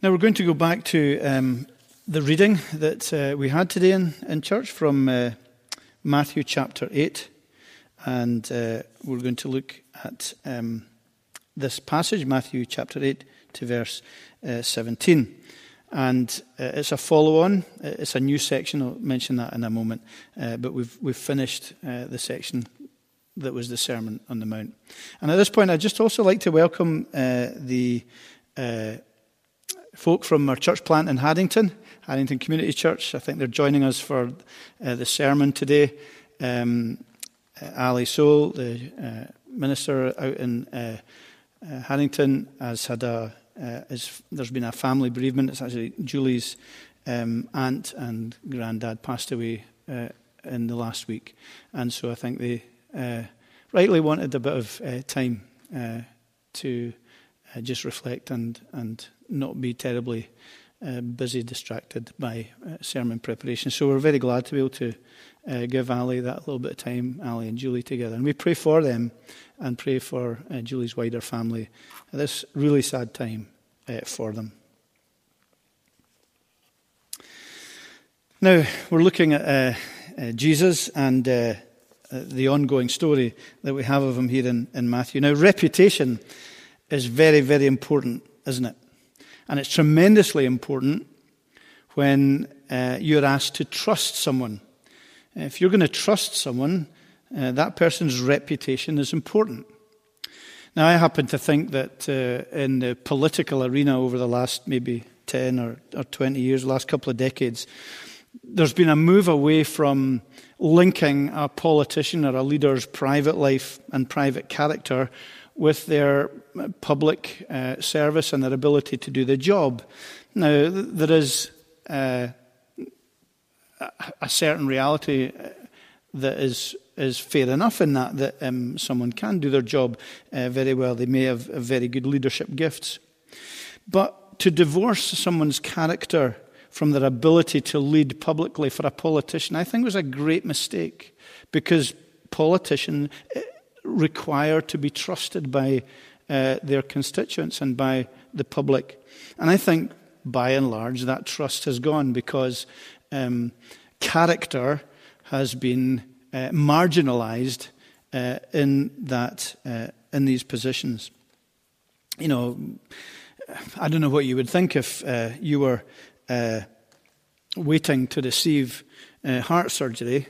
Now we're going to go back to um, the reading that uh, we had today in, in church from uh, Matthew chapter 8. And uh, we're going to look at um, this passage, Matthew chapter 8 to verse uh, 17. And uh, it's a follow on, it's a new section. I'll mention that in a moment. Uh, but we've, we've finished the section that was the Sermon on the Mount. And at this point, I'd just also like to welcome the folk from our church plant in Haddington, Haddington Community Church. I think they're joining us for uh, the sermon today. Um, uh, Ali Soul, the uh, minister out in uh, uh, Haddington, has had a. Is, there's been a family bereavement. It's actually Julie's um, aunt and granddad passed away in the last week, and so I think they rightly wanted a bit of time to just reflect and and not be terribly uh, busy, distracted by uh, sermon preparation. So we're very glad to be able to uh, give Ali that little bit of time, Ali and Julie together. And we pray for them and pray for uh, Julie's wider family at this really sad time uh, for them. Now, we're looking at uh, Jesus and the ongoing story that we have of him here in, in Matthew. Now, reputation is very, very important, isn't it? And it's tremendously important when uh, you're asked to trust someone. If you're going to trust someone, uh, that person's reputation is important. Now, I happen to think that uh, in the political arena over the last maybe 10 or, or 20 years, last couple of decades, there's been a move away from linking a politician or a leader's private life and private character with their public uh, service and their ability to do the job. Now, there is uh, a certain reality uh, that is is fair enough in that that um, someone can do their job uh, very well. They may have very good leadership gifts, but to divorce someone's character from their ability to lead publicly for a politician, I think was a great mistake because politician require to be trusted by uh, their constituents and by the public. And I think, by and large, that trust has gone because um, character has been uh, marginalized uh, in that uh, in these positions. You know, I don't know what you would think if uh, you were waiting to receive heart surgery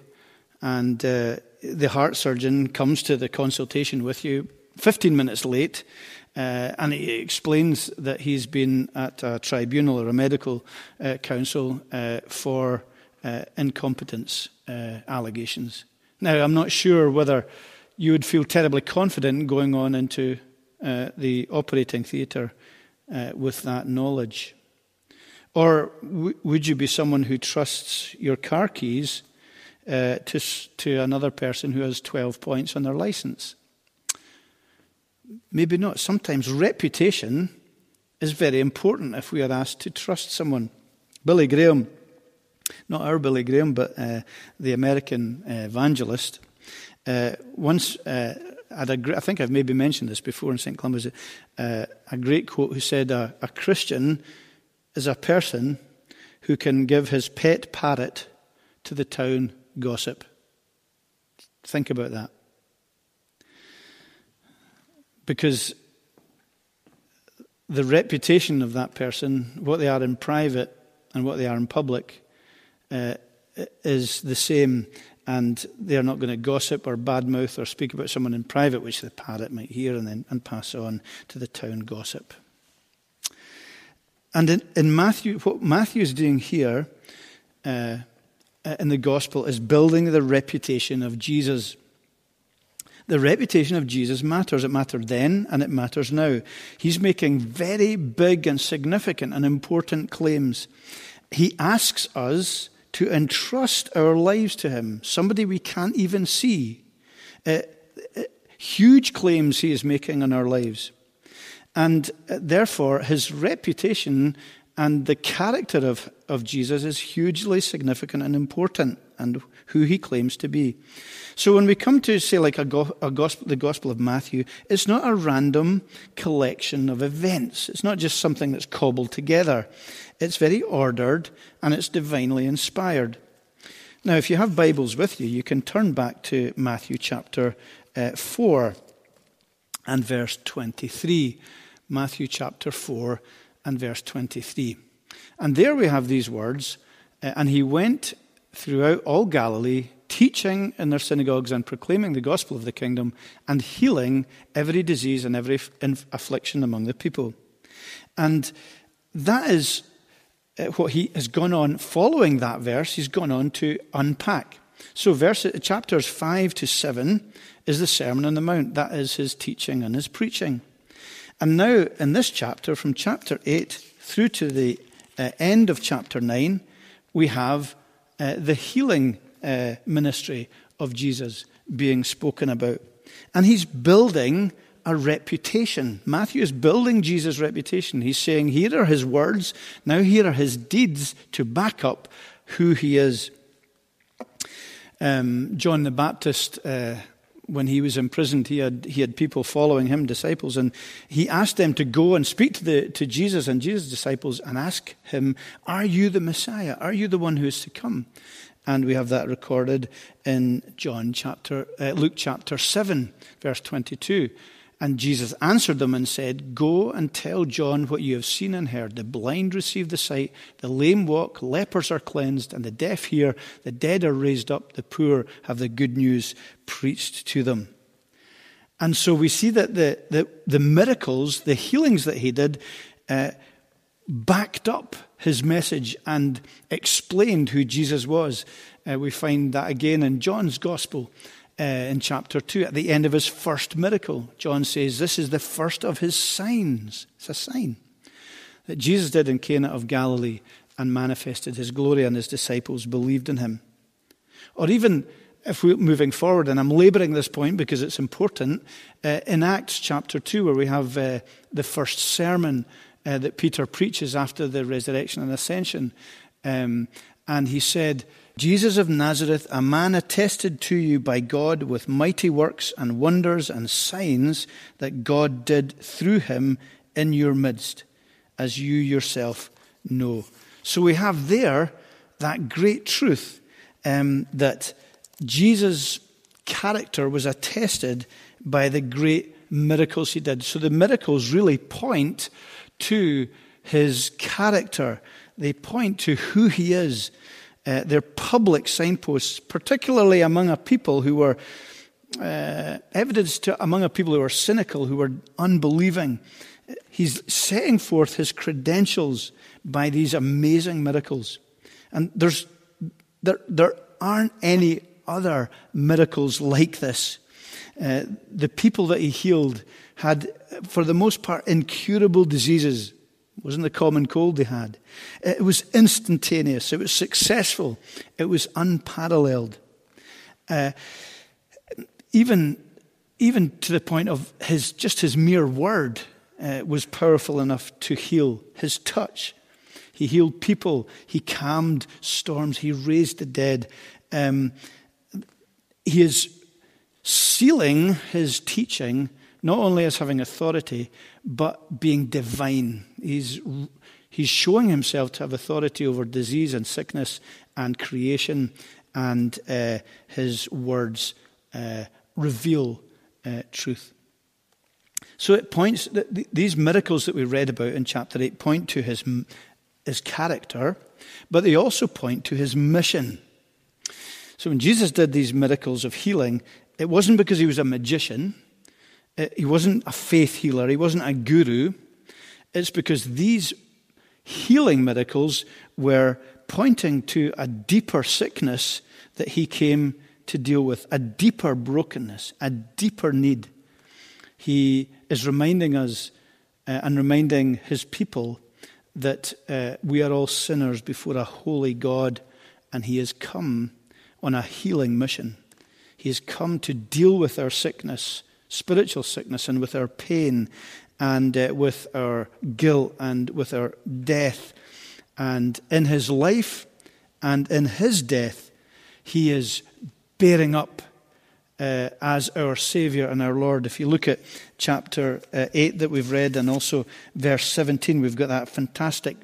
and the heart surgeon comes to the consultation with you 15 minutes late, uh, and he explains that he's been at a tribunal or a medical uh, council uh, for uh, incompetence uh, allegations. Now, I'm not sure whether you would feel terribly confident going on into uh, the operating theatre with that knowledge. Or w- would you be someone who trusts your car keys to, to another person who has 12 points on their license. Maybe not. Sometimes reputation is very important if we are asked to trust someone. Billy Graham, not our Billy Graham, but uh, the American uh, evangelist, uh, once uh, had a, I think I've maybe mentioned this before in St. Columba's, uh, a great quote who said, a, a Christian is a person who can give his pet parrot to the town gossip. Think about that. Because the reputation of that person, what they are in private and what they are in public, uh, is the same. And they're not going to gossip or badmouth or speak about someone in private, which the parrot might hear and then and pass on to the town gossip. And in, in Matthew, what Matthew is doing here uh, in the gospel is building the reputation of Jesus. The reputation of Jesus matters. It mattered then and it matters now. He's making very big and significant and important claims. He asks us to entrust our lives to Him, somebody we can't even see. Uh, uh, huge claims He is making on our lives. And uh, therefore, His reputation And the character of, of Jesus is hugely significant and important, and who he claims to be. So when we come to, say, like a, a gospel, the Gospel of Matthew, it's not a random collection of events. It's not just something that's cobbled together. It's very ordered and it's divinely inspired. Now, if you have Bibles with you, you can turn back to Matthew chapter uh, 4 and verse 23. Matthew chapter 4 and verse 23. And there we have these words uh, And he went throughout all Galilee, teaching in their synagogues and proclaiming the gospel of the kingdom and healing every disease and every affliction among the people. And that is uh, what he has gone on following that verse, he's gone on to unpack. So, verse, chapters 5 to 7 is the Sermon on the Mount. That is his teaching and his preaching. And now, in this chapter, from chapter 8 through to the uh, end of chapter 9, we have uh, the healing uh, ministry of Jesus being spoken about. And he's building a reputation. Matthew is building Jesus' reputation. He's saying, Here are his words, now here are his deeds to back up who he is. Um, John the Baptist, uh, when he was imprisoned, he had, he had people following him, disciples, and he asked them to go and speak to, the, to Jesus and Jesus' disciples and ask him, Are you the Messiah? Are you the one who is to come? And we have that recorded in John chapter, uh, Luke chapter 7, verse 22. And Jesus answered them and said, Go and tell John what you have seen and heard. The blind receive the sight, the lame walk, lepers are cleansed, and the deaf hear, the dead are raised up, the poor have the good news preached to them. And so we see that the, the, the miracles, the healings that he did, uh, backed up his message and explained who Jesus was. Uh, we find that again in John's Gospel uh, in chapter 2, at the end of his first miracle. John says this is the first of his signs. It's a sign that Jesus did in Cana of Galilee and manifested his glory, and his disciples believed in him. Or even if we're moving forward, and I'm laboring this point because it's important, uh, in Acts chapter 2, where we have uh, the first sermon uh, that Peter preaches after the resurrection and ascension, um, and he said, Jesus of Nazareth, a man attested to you by God with mighty works and wonders and signs that God did through him in your midst, as you yourself know. So we have there that great truth um, that Jesus' character was attested by the great miracles he did. So the miracles really point to his character, they point to who he is uh, they're public signposts, particularly among a people who were uh, evidence to among a people who are cynical, who are unbelieving. He's setting forth his credentials by these amazing miracles. And there's, there, there aren't any other miracles like this. Uh, the people that he healed had, for the most part, incurable diseases. Wasn't the common cold they had. It was instantaneous. It was successful. It was unparalleled. Uh, even, even to the point of his, just his mere word uh, was powerful enough to heal. His touch. He healed people. He calmed storms. He raised the dead. Um, he is sealing his teaching not only as having authority, but being divine. He's, he's showing himself to have authority over disease and sickness and creation, and uh, his words uh, reveal uh, truth. So it points that these miracles that we read about in chapter 8 point to his, his character, but they also point to his mission. So when Jesus did these miracles of healing, it wasn't because he was a magician he wasn't a faith healer, he wasn't a guru. It's because these healing miracles were pointing to a deeper sickness that he came to deal with, a deeper brokenness, a deeper need. He is reminding us uh, and reminding his people that uh, we are all sinners before a holy God, and he has come on a healing mission. He has come to deal with our sickness spiritual sickness and with our pain and uh, with our guilt and with our death And in his life and in his death, he is bearing up uh, as our Saviour and our Lord. If you look at chapter uh, 8 that we've read and also verse 17, we've got that fantastic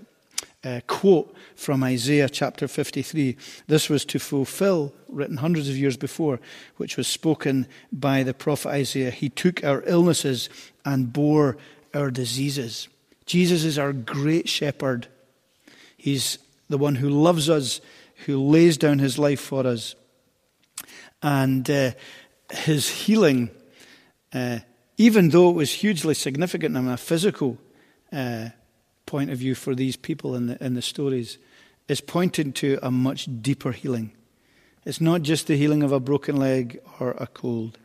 uh, quote from Isaiah chapter 53. This was to fulfill, written hundreds of years before, which was spoken by the prophet Isaiah. He took our illnesses and bore our diseases. Jesus is our great shepherd. He's the one who loves us, who lays down his life for us. And uh, his healing, uh, even though it was hugely significant in a physical uh, point of view for these people in the, in the stories is pointing to a much deeper healing. It's not just the healing of a broken leg or a cold,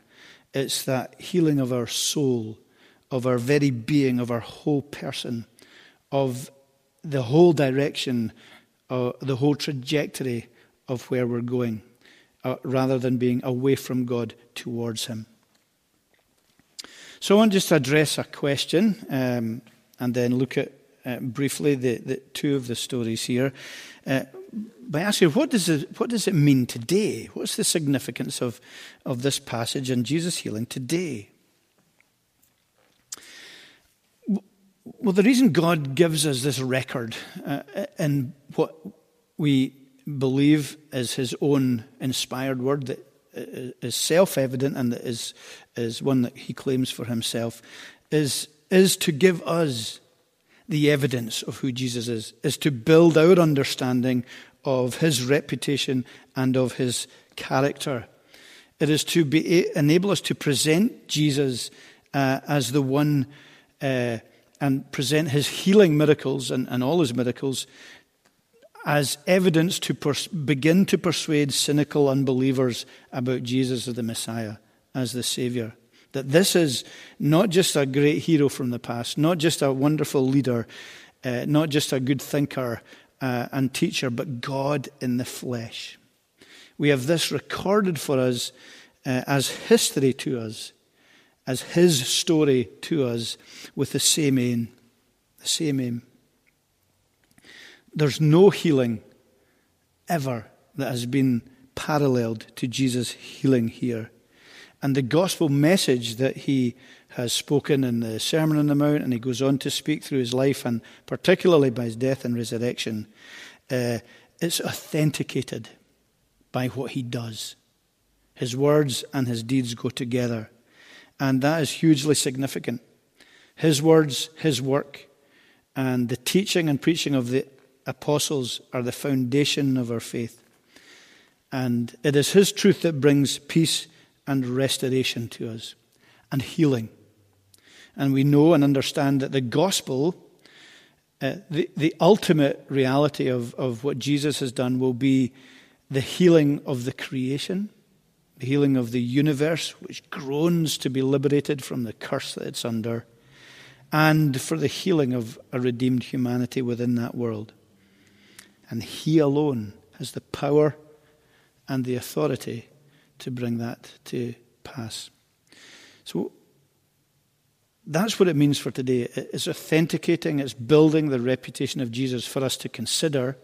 it's that healing of our soul, of our very being, of our whole person, of the whole direction, uh, the whole trajectory of where we're going, uh, rather than being away from God towards Him. So I want just to address a question um, and then look at uh, briefly the, the, two of the stories here uh, by asking what does, it, what does it mean today? What's the significance of, of this passage and Jesus healing today? Well, the reason God gives us this record uh, in what we believe is His own inspired word that uh, self evident and that is, is one that He claims for Himself is, is to give us the evidence of who Jesus is, is to build our understanding of his reputation and of his character. It is to be, enable us to present Jesus uh, as the one uh, and present his healing miracles and, and all his miracles as evidence to pers- begin to persuade cynical unbelievers about Jesus as the Messiah, as the Savior. That this is not just a great hero from the past, not just a wonderful leader, uh, not just a good thinker uh, and teacher, but God in the flesh. We have this recorded for us uh, as history to us, as his story to us, with the same aim. The same aim. There's no healing ever that has been paralleled to Jesus' healing here. And the gospel message that he has spoken in the Sermon on the Mount, and he goes on to speak through his life, and particularly by his death and resurrection, uh, it's authenticated by what he does. His words and his deeds go together. And that is hugely significant. His words, his work, and the teaching and preaching of the apostles are the foundation of our faith. And it is his truth that brings peace and restoration to us and healing. And we know and understand that the gospel, uh, the, the ultimate reality of, of what Jesus has done, will be the healing of the creation, the healing of the universe, which groans to be liberated from the curse that it's under, and for the healing of a redeemed humanity within that world. And He alone has the power and the authority to bring that to pass. So that's what it means for today. It's authenticating, it's building the reputation of Jesus for us to consider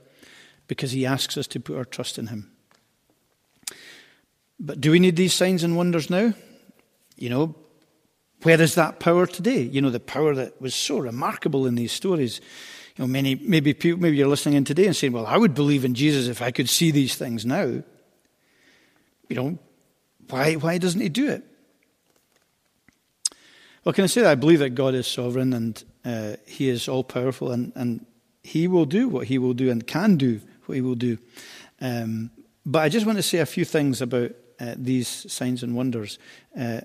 because he asks us to put our trust in him. But do we need these signs and wonders now? You know, where is that power today? You know, the power that was so remarkable in these stories. You know, many, maybe people, maybe you're listening in today and saying, well, I would believe in Jesus if I could see these things now. You know, why, why doesn't he do it? Well, can I say that I believe that God is sovereign and uh, he is all powerful and, and he will do what he will do and can do what he will do. Um, but I just want to say a few things about uh, these signs and wonders uh,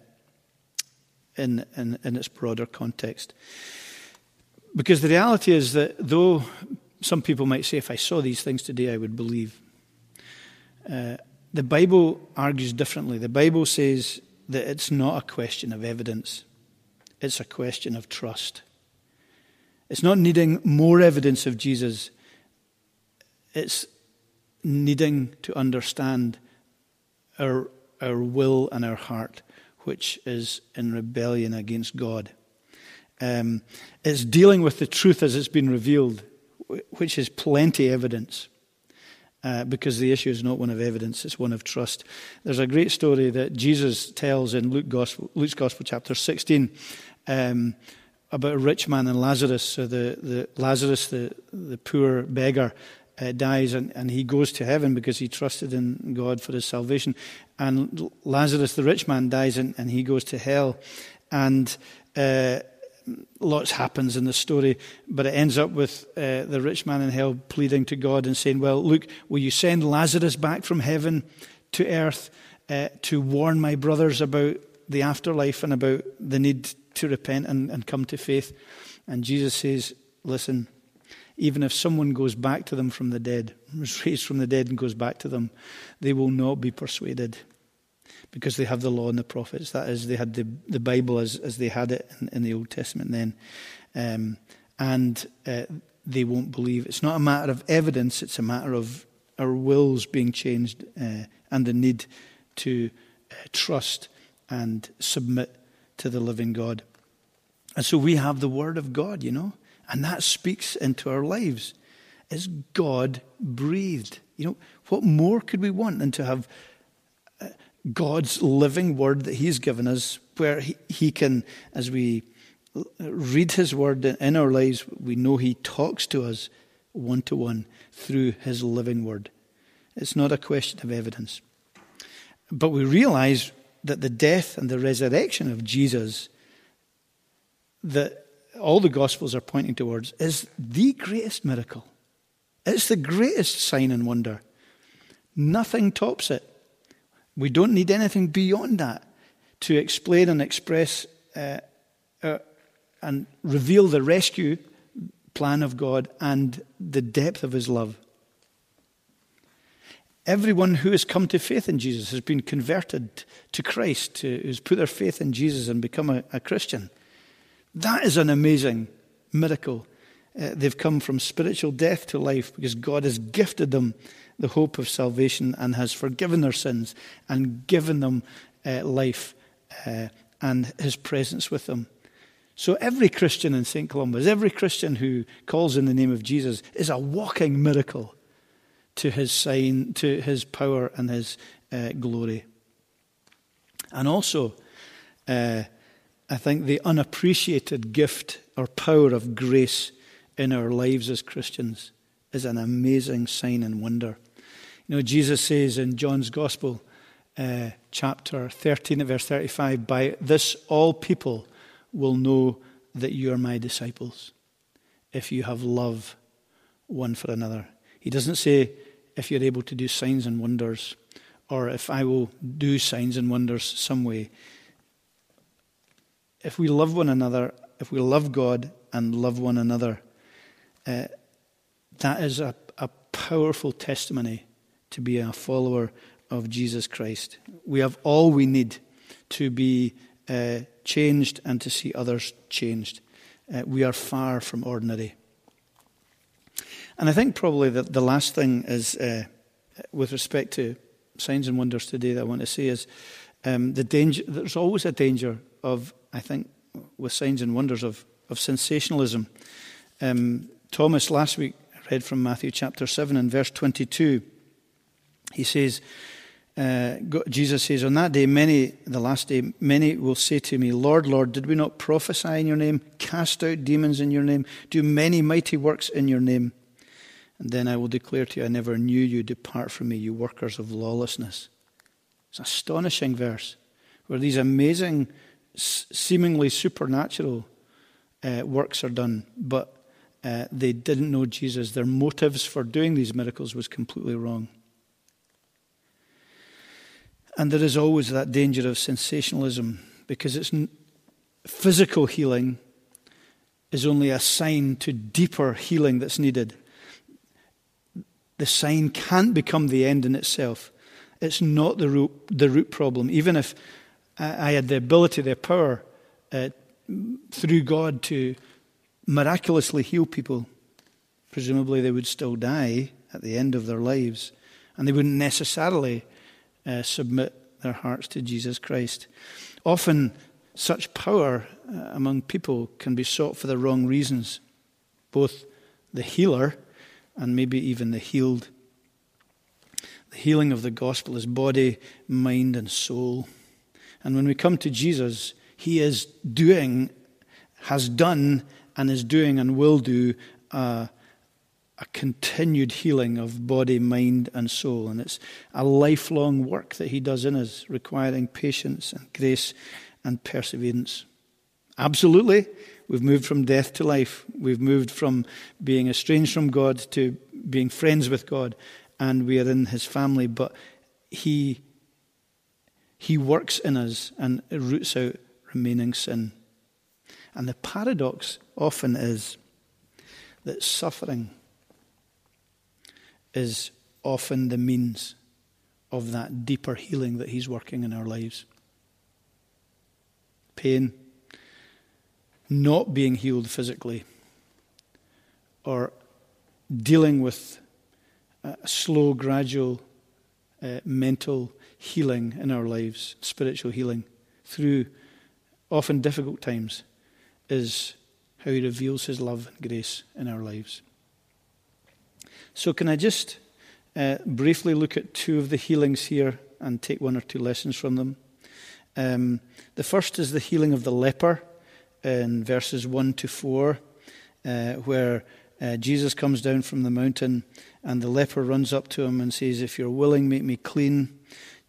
in, in, in its broader context. Because the reality is that though some people might say, if I saw these things today, I would believe. Uh, the Bible argues differently. The Bible says that it's not a question of evidence, it's a question of trust. It's not needing more evidence of Jesus, it's needing to understand our, our will and our heart, which is in rebellion against God. Um, it's dealing with the truth as it's been revealed, which is plenty evidence. Uh, because the issue is not one of evidence, it's one of trust. There's a great story that Jesus tells in Luke Gospel, Luke's Gospel, chapter 16, um, about a rich man and Lazarus. So the, the Lazarus, the, the poor beggar, uh, dies and, and he goes to heaven because he trusted in God for his salvation. And Lazarus, the rich man, dies and, and he goes to hell. And uh, lots happens in the story, but it ends up with uh, the rich man in hell pleading to God and saying, Well, look, will you send Lazarus back from heaven to earth uh, to warn my brothers about the afterlife and about the need to repent and, and come to faith? And Jesus says, Listen, even if someone goes back to them from the dead, is raised from the dead and goes back to them, they will not be persuaded because they have the law and the prophets. That is, they had the, the Bible as, as they had it in, in the Old Testament then. Um, and uh, they won't believe. It's not a matter of evidence, it's a matter of our wills being changed uh, and the need to uh, trust and submit to the living God. And so we have the Word of God, you know, and that speaks into our lives. Is God breathed? You know, what more could we want than to have God's living word that He's given us, where He, he can, as we read His word in our lives, we know He talks to us one to one through His living word. It's not a question of evidence. But we realize that the death and the resurrection of Jesus, that all the Gospels are pointing towards, is the greatest miracle. It's the greatest sign and wonder. Nothing tops it. We don't need anything beyond that to explain and express uh, uh, and reveal the rescue plan of God and the depth of his love. Everyone who has come to faith in Jesus has been converted to Christ, to, who's put their faith in Jesus and become a, a Christian. That is an amazing miracle. Uh, they've come from spiritual death to life because God has gifted them the hope of salvation and has forgiven their sins and given them uh, life uh, and his presence with them. So every Christian in St. Columba's, every Christian who calls in the name of Jesus is a walking miracle to his sign, to his power and his uh, glory. And also, uh, I think the unappreciated gift or power of grace in our lives as Christians is an amazing sign and wonder. Know, Jesus says in John's Gospel, uh, chapter 13, verse 35, By this all people will know that you are my disciples, if you have love one for another. He doesn't say, if you're able to do signs and wonders, or if I will do signs and wonders some way. If we love one another, if we love God and love one another, uh, that is a, a powerful testimony to be a follower of Jesus Christ. We have all we need to be uh, changed and to see others changed. Uh, we are far from ordinary. And I think probably that the last thing is, uh, with respect to signs and wonders today, that I want to say is um, the danger. There's always a danger of, I think, with signs and wonders of, of sensationalism. Um, Thomas last week read from Matthew chapter 7 and verse 22. He says, uh, Jesus says, On that day, many, the last day, many will say to me, Lord, Lord, did we not prophesy in your name, cast out demons in your name, do many mighty works in your name? And then I will declare to you, I never knew you. Depart from me, you workers of lawlessness. It's an astonishing verse where these amazing, seemingly supernatural uh, works are done, but uh, they didn't know Jesus. Their motives for doing these miracles was completely wrong. And there is always that danger of sensationalism because it's physical healing is only a sign to deeper healing that's needed. The sign can't become the end in itself. It's not the root, the root problem. Even if I had the ability, the power uh, through God to miraculously heal people, presumably they would still die at the end of their lives, and they wouldn't necessarily uh, submit their hearts to Jesus Christ. Often, such power uh, among people can be sought for the wrong reasons, both the healer and maybe even the healed. The healing of the gospel is body, mind, and soul. And when we come to Jesus, he is doing, has done, and is doing and will do a, a continued healing of body, mind, and soul. And it's a lifelong work that he does in us, requiring patience and grace and perseverance. Absolutely, we've moved from death to life. We've moved from being estranged from God to being friends with God, and we are in his family. But he, he works in us and roots out remaining sin. And the paradox often is that suffering is often the means of that deeper healing that He's working in our lives. Pain, not being healed physically, or dealing with a slow, gradual uh, mental healing in our lives, spiritual healing, through often difficult times, is how He reveals His love and grace in our lives. So, can I just uh, briefly look at two of the healings here and take one or two lessons from them? Um, the first is the healing of the leper in verses 1 to 4, uh, where uh, Jesus comes down from the mountain and the leper runs up to him and says, If you're willing, make me clean.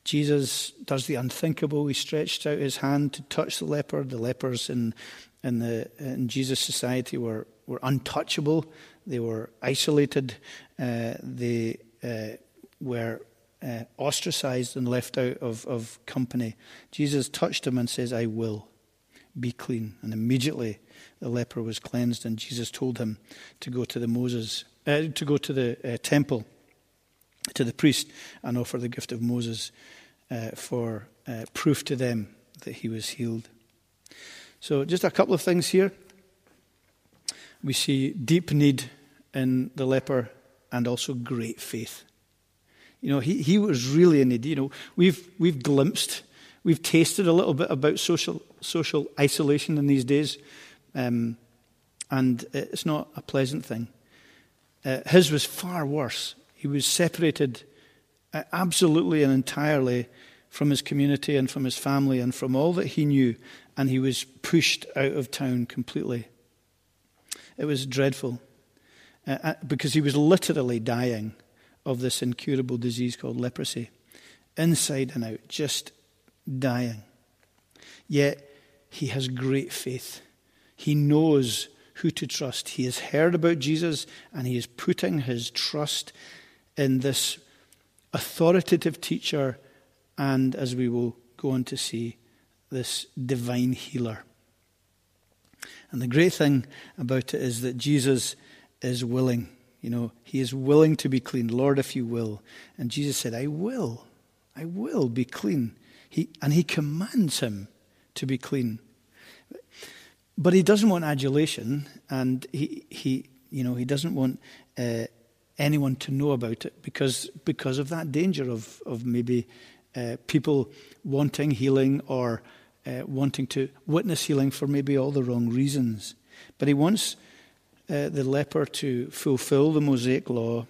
Jesus does the unthinkable. He stretched out his hand to touch the leper. The lepers in, in, the, in Jesus' society were, were untouchable, they were isolated, uh, they uh, were uh, ostracized and left out of, of company. Jesus touched him and says, I will be clean. And immediately the leper was cleansed, and Jesus told him to go to the Moses, uh, to go to the uh, temple, to the priest, and offer the gift of Moses uh, for proof to them that he was healed. So, just a couple of things here. We see deep need in the leper and also great faith. You know, he, he was really in need. You know, we've, we've glimpsed, we've tasted a little bit about social, social isolation in these days, um, and it's not a pleasant thing. Uh, his was far worse. He was separated uh, absolutely and entirely from his community and from his family and from all that he knew, and he was pushed out of town completely. It was dreadful uh, uh, because he was literally dying of this incurable disease called leprosy, inside and out, just dying. Yet he has great faith. He knows who to trust. He has heard about Jesus and he is putting his trust in this authoritative teacher and, as we will go on to see, this divine healer. And the great thing about it is that Jesus is willing. You know, he is willing to be clean. Lord, if you will. And Jesus said, I will. I will be clean. He, and he commands him to be clean. But he doesn't want adulation, and he, he, you know, he doesn't want uh, anyone to know about it because, because of that danger of, of maybe uh, people wanting healing or uh, wanting to witness healing for maybe all the wrong reasons. But he wants uh, the leper to fulfill the Mosaic law,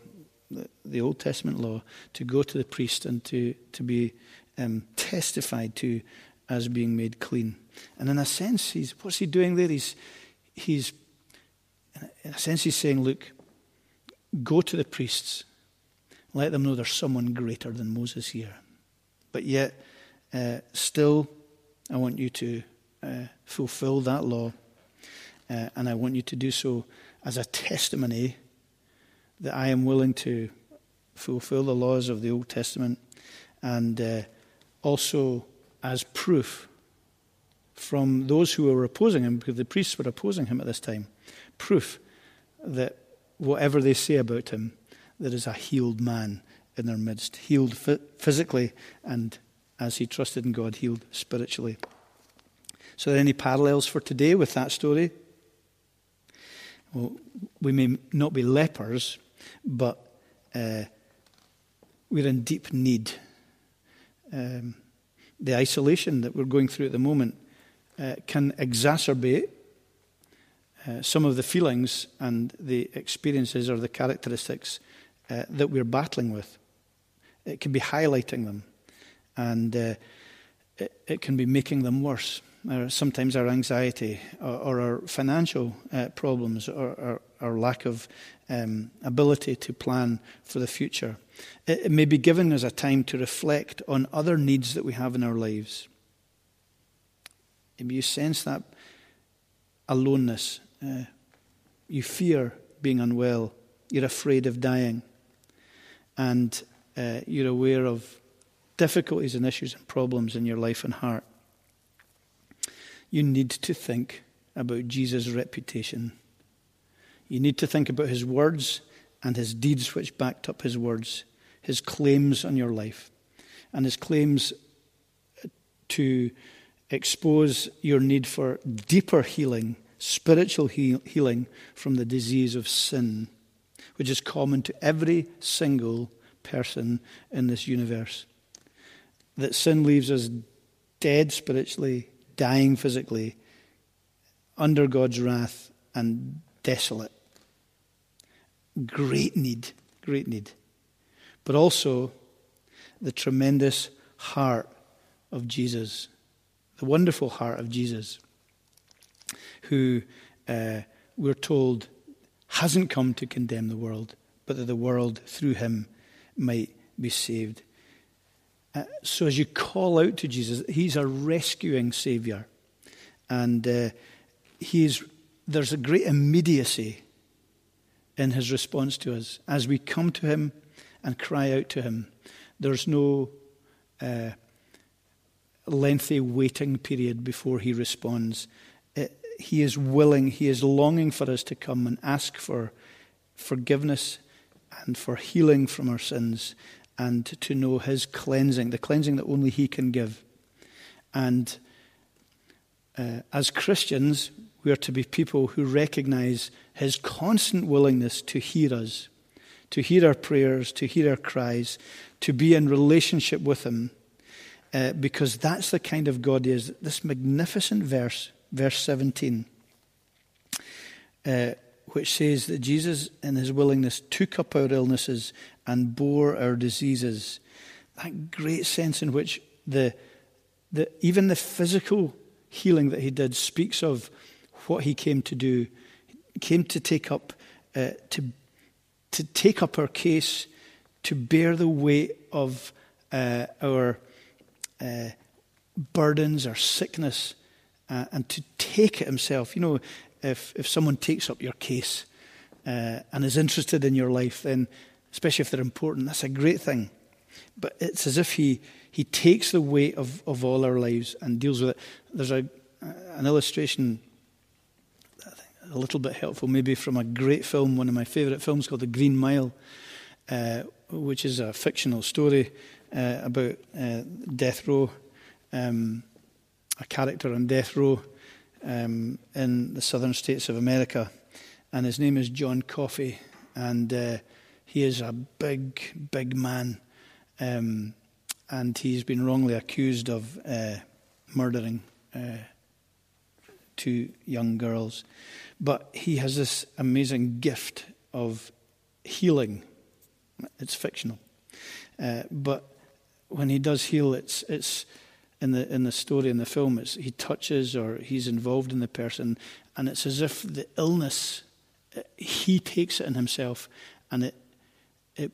the, the, Old Testament law, to go to the priest and to, to be um, testified to as being made clean. And in a sense, he's, what's he doing there? He's, he's, in a sense, he's saying, look, go to the priests, let them know there's someone greater than Moses here. But yet, uh, still, I want you to uh, fulfill that law, uh, and I want you to do so as a testimony that I am willing to fulfill the laws of the Old Testament, and uh, also as proof from those who were opposing him, because the priests were opposing him at this time, proof that whatever they say about him, there is a healed man in their midst, healed physically, and as he trusted in God, healed spiritually. So, are there any parallels for today with that story? Well, we may not be lepers, but uh, we're in deep need. Um, the isolation that we're going through at the moment uh, can exacerbate uh, some of the feelings and the experiences or the characteristics uh, that we're battling with. It can be highlighting them, and uh, it, it, can be making them worse. Or sometimes our anxiety or, or our financial uh, problems or our lack of um, ability to plan for the future. It, it may be given as a time to reflect on other needs that we have in our lives. Maybe you sense that aloneness. Uh, you fear being unwell. You're afraid of dying. And uh, you're aware of difficulties and issues and problems in your life and heart. You need to think about Jesus' reputation. You need to think about his words and his deeds which backed up his words, his claims on your life, and his claims to expose your need for deeper healing, spiritual heal- healing from the disease of sin, which is common to every single person in this universe. That sin leaves us dead spiritually, dying physically, under God's wrath, and desolate. Great need, great need. But also the tremendous heart of Jesus the wonderful heart of Jesus, who uh, we're told hasn't come to condemn the world, but that the world through him might be saved. Uh, so as you call out to Jesus, he's a rescuing Savior. And uh, he's, there's a great immediacy in his response to us. As we come to him and cry out to him, there's no uh, lengthy waiting period before he responds. It, uh, he is willing, he is longing for us to come and ask for forgiveness and for healing from our sins and to know his cleansing, the cleansing that only he can give. And uh, as Christians, we are to be people who recognize his constant willingness to hear us, to hear our prayers, to hear our cries, to be in relationship with him uh, because that's the kind of God he is. This magnificent verse, verse 17, uh, which says that Jesus, in his willingness, took up our illnesses and bore our diseases. That great sense in which the, the, even the physical healing that he did speaks of what he came to do. He came to take up, uh, to, to take up our case, to bear the weight of uh, our uh, burdens or sickness uh, and to take it himself. You know, if, if someone takes up your case uh, and is interested in your life, then, especially if they're important, that's a great thing. But it's as if he, he takes the weight of, of all our lives and deals with it. There's a, an illustration, a little bit helpful, maybe from a great film, one of my favourite films called The Green Mile, uh, which is a fictional story uh, about uh, death row, um, a character on death row um, in the southern states of America. And his name is John Coffey. And uh, he is a big, big man. Um, and he's been wrongly accused of uh, murdering uh, two young girls. But he has this amazing gift of healing. It's fictional. Uh, but when he does heal, it's, it's in, the, in the story, in the film, it's, he touches or he's involved in the person, and it's as if the illness, uh, he takes it in himself, and it, it,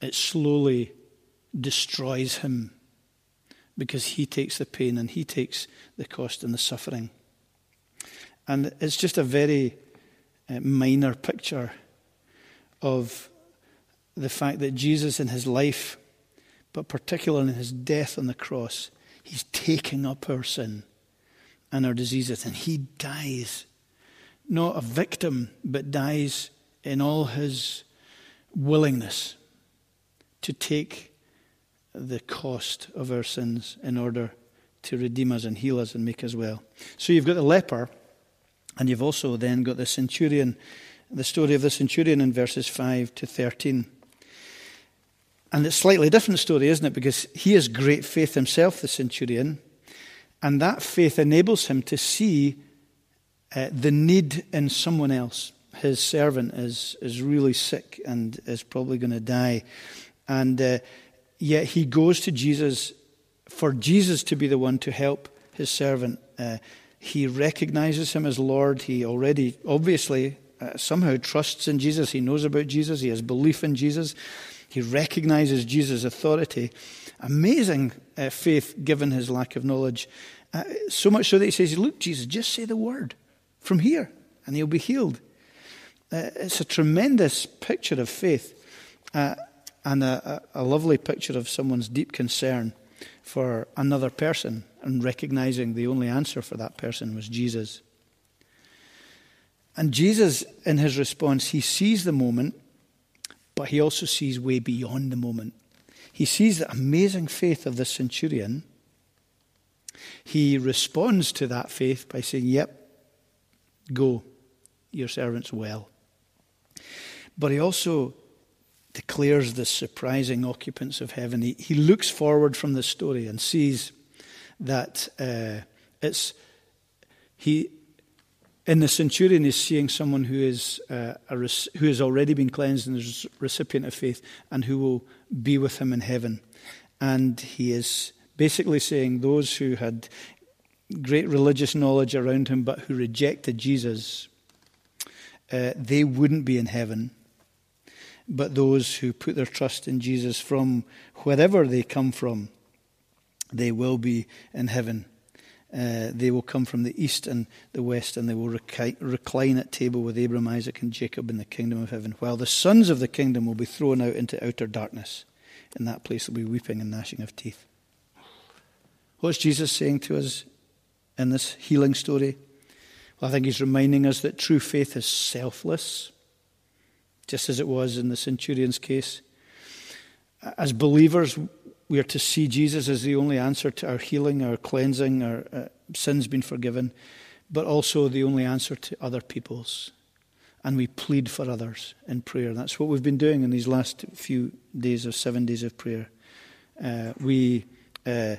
it slowly destroys him because he takes the pain and he takes the cost and the suffering. And it's just a very uh, minor picture of the fact that Jesus in his life but particularly in his death on the cross, he's taking up our sin and our diseases, and he dies. Not a victim, but dies in all his willingness to take the cost of our sins in order to redeem us and heal us and make us well. So you've got the leper, and you've also then got the centurion, the story of the centurion in verses 5 to 13. And it's slightly different story, isn't it? Because he has great faith himself, the centurion, and that faith enables him to see uh, the need in someone else. His servant is, is really sick and is probably going to die. And uh, yet he goes to Jesus for Jesus to be the one to help his servant. Uh, he recognizes him as Lord. He already, obviously, uh, somehow trusts in Jesus. He knows about Jesus. He has belief in Jesus. He recognizes Jesus' authority. Amazing uh, faith given his lack of knowledge. Uh, so much so that he says, Look, Jesus, just say the word from here and he'll be healed. Uh, it's a tremendous picture of faith uh, and a, a, a lovely picture of someone's deep concern for another person and recognizing the only answer for that person was Jesus. And Jesus, in his response, he sees the moment, but he also sees way beyond the moment. He sees the amazing faith of the centurion. He responds to that faith by saying, Yep, go, your servant's well. But he also declares the surprising occupants of heaven. He, he looks forward from the story and sees that uh, it's he in the centurion is seeing someone who is uh, who has already been cleansed and is a recipient of faith and who will be with him in heaven, and he is basically saying those who had great religious knowledge around him but who rejected Jesus, uh, they wouldn't be in heaven but those who put their trust in Jesus from wherever they come from, they will be in heaven. Uh, they will come from the east and the west, and they will recline at table with Abraham, Isaac, and Jacob in the kingdom of heaven, while the sons of the kingdom will be thrown out into outer darkness. In that place will be weeping and gnashing of teeth. What's Jesus saying to us in this healing story? Well, I think he's reminding us that true faith is selfless just as it was in the centurion's case. As believers, we are to see Jesus as the only answer to our healing, our cleansing, our uh, sins being forgiven, but also the only answer to other people's. And we plead for others in prayer. That's what we've been doing in these last few days of seven days of prayer. Uh, we uh,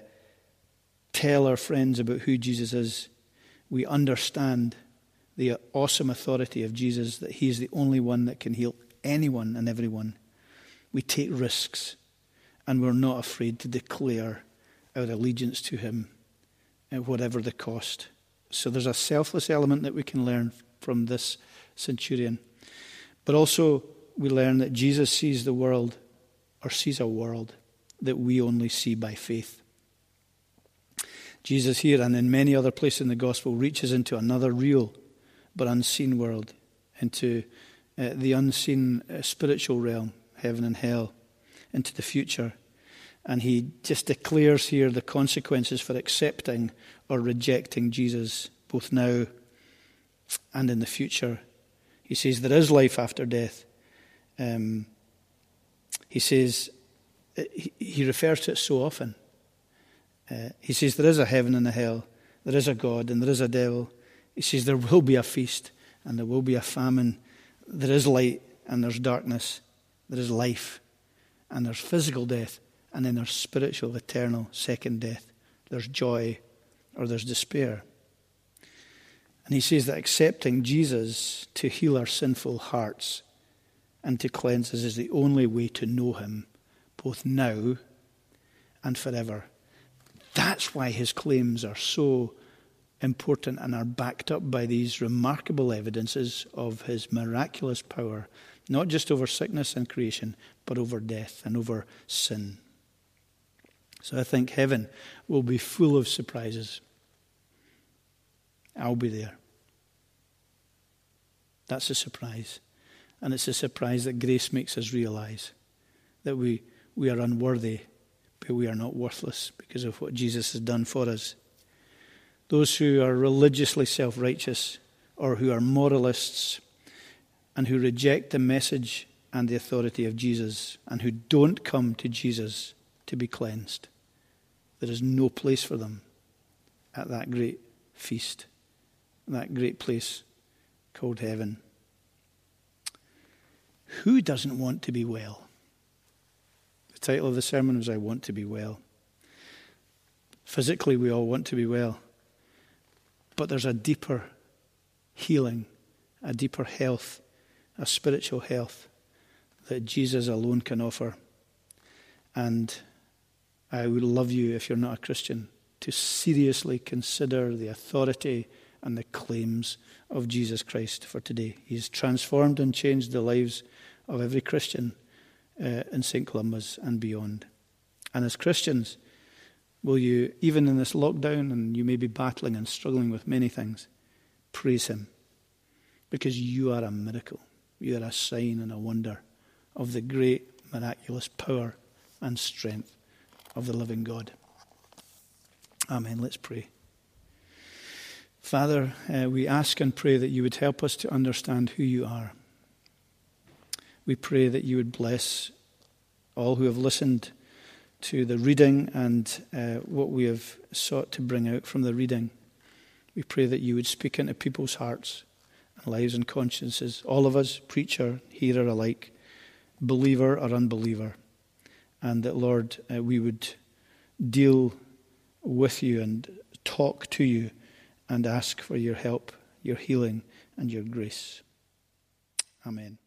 tell our friends about who Jesus is. We understand the awesome authority of Jesus that He is the only one that can heal anyone and everyone. We take risks and we're not afraid to declare our allegiance to Him at whatever the cost. So there's a selfless element that we can learn from this centurion. But also, we learn that Jesus sees the world or sees a world that we only see by faith. Jesus here and in many other places in the gospel reaches into another real but unseen world, into uh, the unseen uh, spiritual realm, heaven and hell, into the future. And he just declares here the consequences for accepting or rejecting Jesus, both now and in the future. He says there is life after death. Um, he says, he, he refers to it so often. Uh, he says there is a heaven and a hell, there is a God and there is a devil. He says there will be a feast and there will be a famine. There is light and there's darkness. There is life and there's physical death. And then there's spiritual, eternal, second death. There's joy or there's despair. And he says that accepting Jesus to heal our sinful hearts and to cleanse us is the only way to know him, both now and forever. That's why his claims are so important and are backed up by these remarkable evidences of his miraculous power, not just over sickness and creation, but over death and over sin. So I think heaven will be full of surprises. I'll be there. That's a surprise. And it's a surprise that grace makes us realize that we, we are unworthy, but we are not worthless because of what Jesus has done for us those who are religiously self righteous or who are moralists and who reject the message and the authority of Jesus and who don't come to Jesus to be cleansed. There is no place for them at that great feast, that great place called heaven. Who doesn't want to be well? The title of the sermon was I Want to Be Well. Physically, we all want to be well. But there's a deeper healing, a deeper health, a spiritual health that Jesus alone can offer. And I would love you, if you're not a Christian, to seriously consider the authority and the claims of Jesus Christ for today. He's transformed and changed the lives of every Christian uh, in St. Columba's and beyond. And as Christians, will you, even in this lockdown, and you may be battling and struggling with many things, praise Him? Because you are a miracle. You are a sign and a wonder of the great miraculous power and strength of the living God. Amen. Let's pray. Father, uh, we ask and pray that you would help us to understand who you are. We pray that you would bless all who have listened to the reading and uh, what we have sought to bring out from the reading. We pray that you would speak into people's hearts and lives and consciences, all of us, preacher, hearer alike, believer or unbeliever, and that, Lord, uh, we would deal with you and talk to you and ask for your help, your healing, and your grace. Amen.